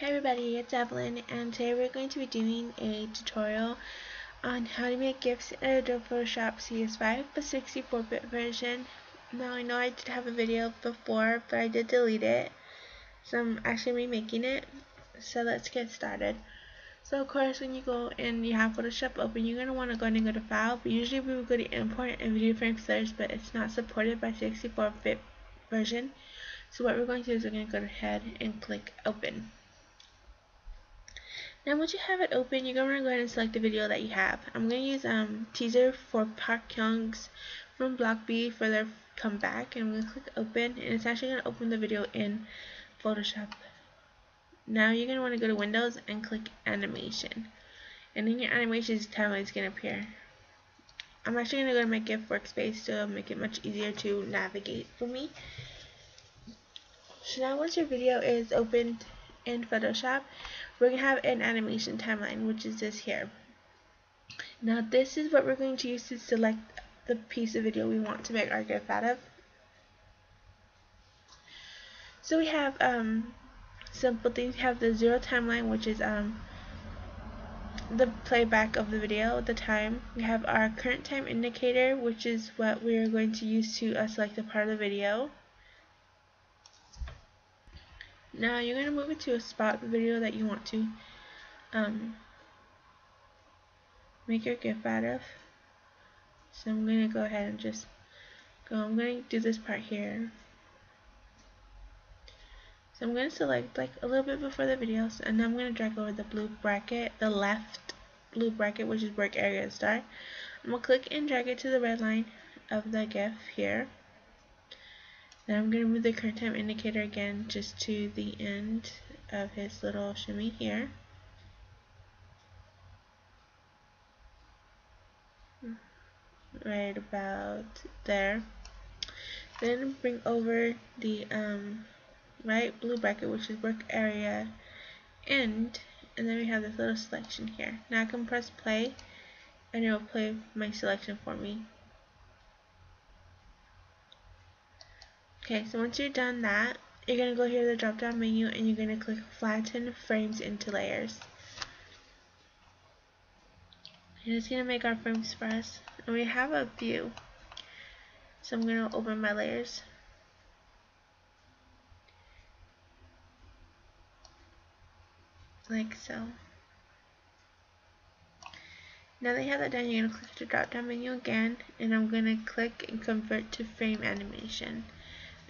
Hey everybody, it's Evelyn and today we're going to be doing a tutorial on how to make GIFs in Adobe Photoshop CS5 the 64-bit version. Now I know I did have a video before but I did delete it so I'm actually remaking it. So let's get started. So of course when you go and you have Photoshop open you're going to want to go and go to file but usually we would go to import and video frame first but it's not supported by 64-bit version. So what we're going to do is we're going to go ahead and click open. Now once you have it open, you're going to go ahead and select the video that you have. I'm going to use um, teaser for Park Kyung's from Block B for their comeback. And I'm going to click open and it's actually going to open the video in Photoshop. Now you're going to want to go to Windows and click Animation. And then your animations timeline is going to appear. I'm actually going to go to my GIF workspace to make it much easier to navigate for me. So now once your video is opened in Photoshop, we're going to have an animation timeline, which is this here. Now this is what we're going to use to select the piece of video we want to make our GIF out of. So we have um, simple things. We have the zero timeline, which is um, the playback of the video, the time. We have our current time indicator, which is what we are going to use to uh, select a part of the video. Now you're going to move it to a spot of the video that you want to um, make your GIF out of. So I'm going to go ahead and just go, I'm going to do this part here. So I'm going to select like a little bit before the videos and I'm going to drag over the blue bracket, the left blue bracket which is work area start. I'm going to click and drag it to the red line of the GIF here. Then I'm going to move the current time indicator again just to the end of his little shimmy here. Right about there. Then bring over the um, right blue bracket which is work area end and then we have this little selection here. Now I can press play and it will play my selection for me. Okay, so once you're done that, you're going to go here to the drop down menu and you're going to click flatten frames into layers. And it's going to make our frames for us. And we have a view. So I'm going to open my layers. Like so. Now that you have that done, you're going to click the drop down menu again and I'm going to click and convert to frame animation.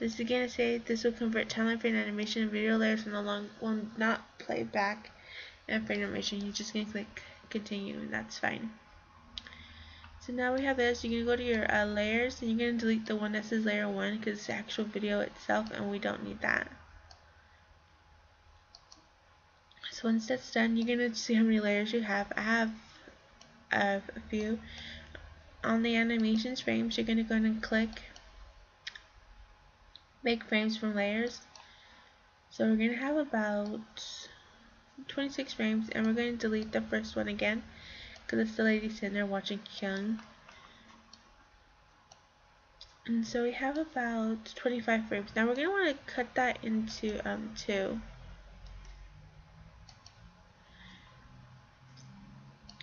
This is again to say this will convert timeline frame animation and video layers from the long will not play back and frame animation. You're just gonna click continue and that's fine. So now we have this. You're gonna go to your uh, layers and you're gonna delete the one that says layer one because it's the actual video itself and we don't need that. So once that's done, you're gonna see how many layers you have. I have uh, a few. On the animations frames, you're gonna go and click make frames from layers. So we're going to have about 26 frames and we're going to delete the first one again because it's the lady sitting there watching Kyung. And so we have about 25 frames. Now we're going to want to cut that into um, two.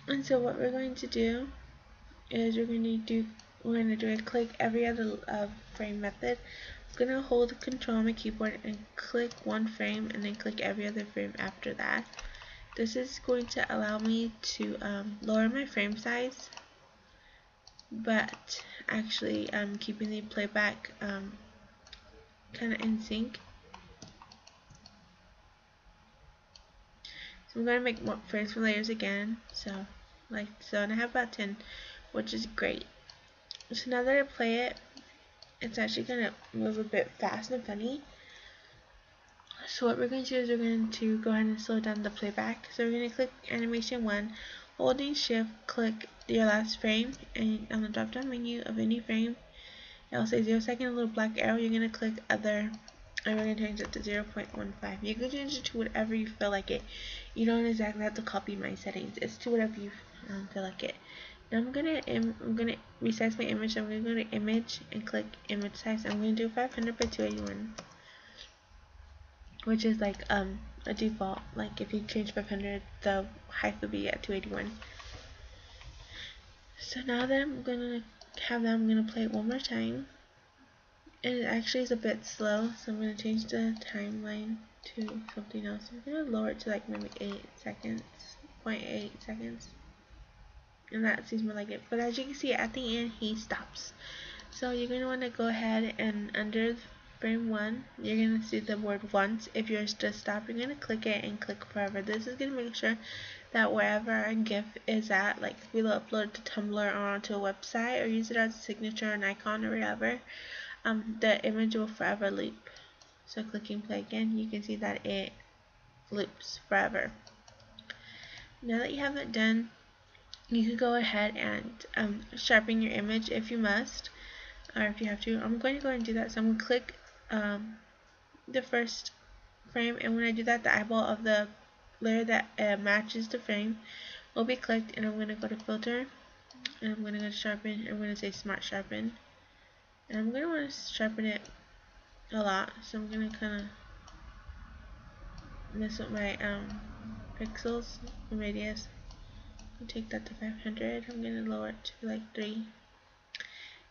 And so what we're going to do is we're going to do we're going to do a click every other uh, frame method going to hold control on my keyboard and click one frame and then click every other frame after that. This is going to allow me to um, lower my frame size but actually I'm um, keeping the playback um, kind of in sync. So I'm going to make more frames for layers again. So like so and I have about 10 which is great. So now that I play it it's actually going to move a bit fast and funny. So what we're going to do is we're going to go ahead and slow down the playback. So we're going to click animation 1, holding shift, click your last frame, and on the drop down menu of any frame, it'll say 0 second, a little black arrow, you're going to click other, and we're going to change it to 0.15. You can change it to whatever you feel like it. You don't exactly have to copy my settings. It's to whatever you um, feel like it. I'm gonna I'm gonna resize my image. I'm gonna go to image and click image size. I'm gonna do 500 by 281, which is like um a default. Like if you change 500, the height would be at 281. So now that I'm gonna have that, I'm gonna play it one more time. And it actually is a bit slow, so I'm gonna change the timeline to something else. I'm gonna lower it to like maybe 8 seconds, 0.8 seconds. And that seems more like it. But as you can see at the end, he stops. So you're gonna wanna go ahead and under frame 1, you're going to see the word once. If you're just stop, you're going to click it and click forever. This is going to make sure that wherever our GIF is at, like if we upload it to Tumblr or onto a website or use it as a signature, or an icon, or whatever, um, the image will forever loop. So clicking play again, you can see that it loops forever. Now that you have that done, you can go ahead and um, sharpen your image if you must, or if you have to. I'm going to go ahead and do that. So I'm going to click um, the first frame and when I do that the eyeball of the layer that uh, matches the frame will be clicked and I'm going to go to filter and I'm going to go to sharpen and I'm going to say smart sharpen and I'm going to want to sharpen it a lot so I'm going to kind of mess with my um, pixels radius take that to 500 I'm going to lower it to like 3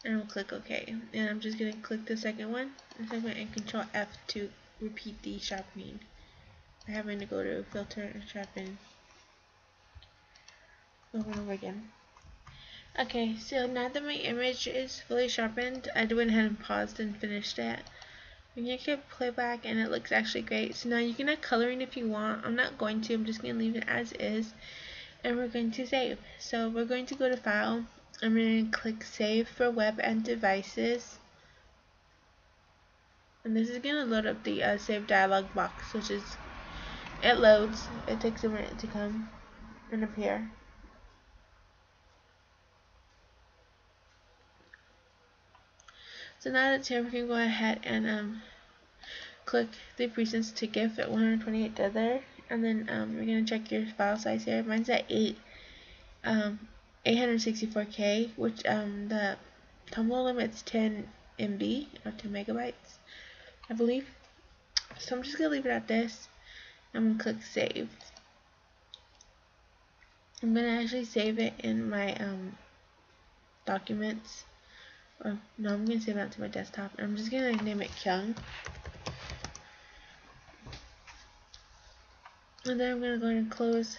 and I'll click OK. And I'm just going to click the second one, the second and Control F to repeat the sharpening. I'm having to go to filter and sharpen over and over again. Okay, so now that my image is fully sharpened, I went ahead and paused and finished it. And you can playback and it looks actually great. So now you can add coloring if you want. I'm not going to, I'm just going to leave it as is. And we're going to save. So we're going to go to File, I'm going to click Save for Web and Devices. And this is going to load up the uh, Save dialog box, which is, it loads. It takes a minute to come and appear. So now that it's here, we can go ahead and um, click the presets to GIF at 128 dither, and then um, we're going to check your file size here. Mine's at 8. Um, 864k, which um, the Tumblr limit's 10 MB or 10 megabytes, I believe. So I'm just gonna leave it at this. I'm gonna click save. I'm gonna actually save it in my um, documents. No, I'm gonna save that to my desktop. I'm just gonna name it Kyung. And then I'm gonna go and close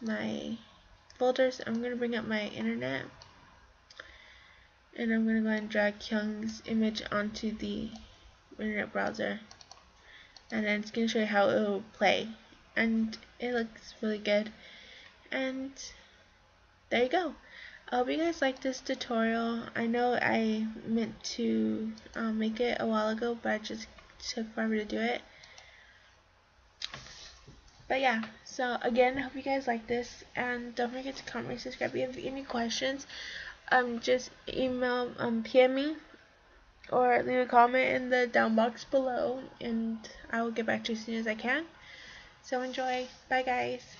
my folders, I'm going to bring up my internet. And I'm going to go and drag Kyung's image onto the internet browser. And then it's going to show you how it will play. And it looks really good. And there you go. I hope you guys like this tutorial. I know I meant to um, make it a while ago but I just took forever to do it but yeah, so again, I hope you guys like this, and don't forget to comment, subscribe. If you have any questions, um, just email, um, PM me, or leave a comment in the down box below, and I will get back to you as soon as I can. So enjoy. Bye, guys.